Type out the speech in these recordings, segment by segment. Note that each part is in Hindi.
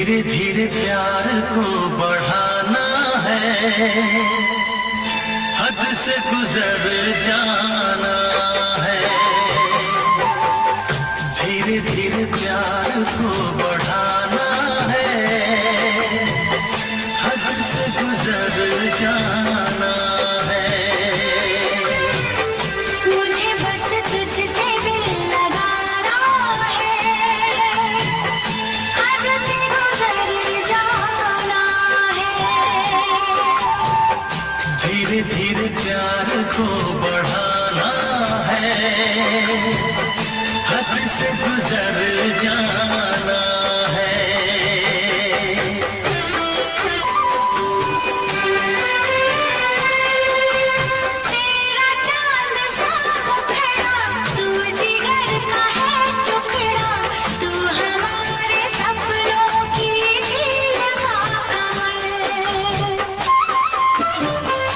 धीरे धीरे प्यार को बढ़ाना है। हद से गुजर जाना है। धीरे धीरे प्यार को बढ़ाना है। हद से गुजर जाना धीरे प्यार को बढ़ाना है। हद से गुजर जाना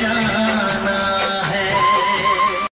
जाना है।